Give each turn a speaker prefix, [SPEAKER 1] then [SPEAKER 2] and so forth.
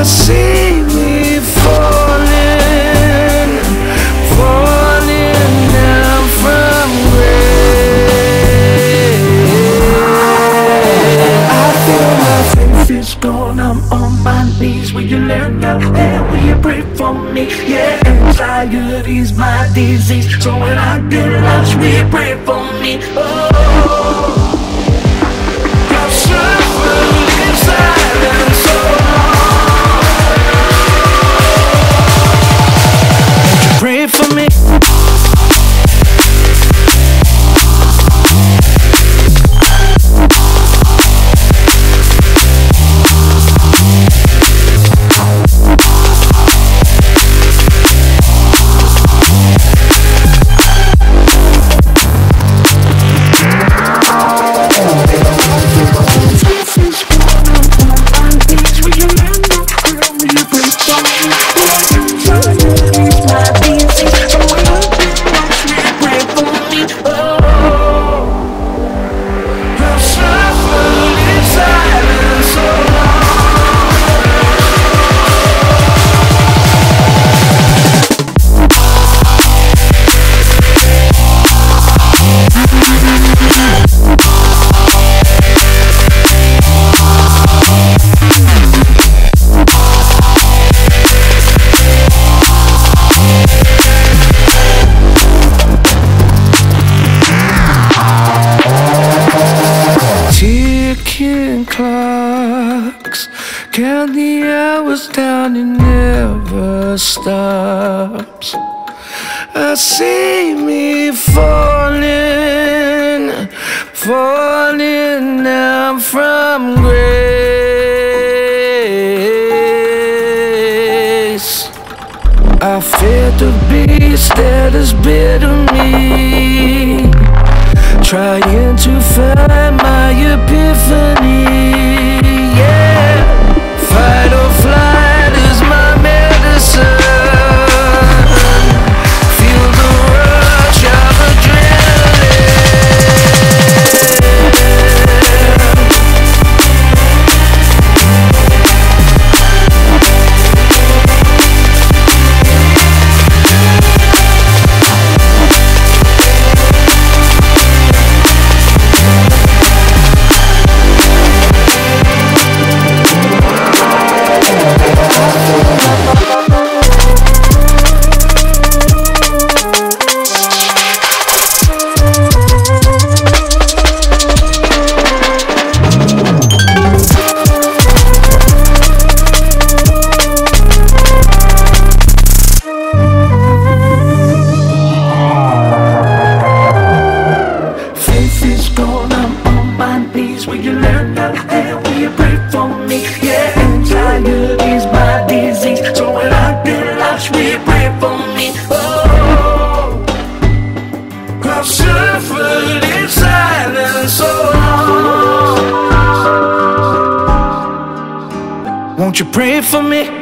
[SPEAKER 1] I see me falling, falling down from grace. I feel my faith is gone. I'm on my knees. Will you learn that? And will you pray for me? Yeah, anxiety's my disease. So when I get lost, will you pray for me? Oh. Ticking stops. I see me falling, falling down from grace. I fear the beast that has bitten me. Trying to find my Will you pray for me? Yeah, anxiety's my disease. So when I get lost, will you pray for me? Oh, I've suffered in silence so long. Won't you pray for me?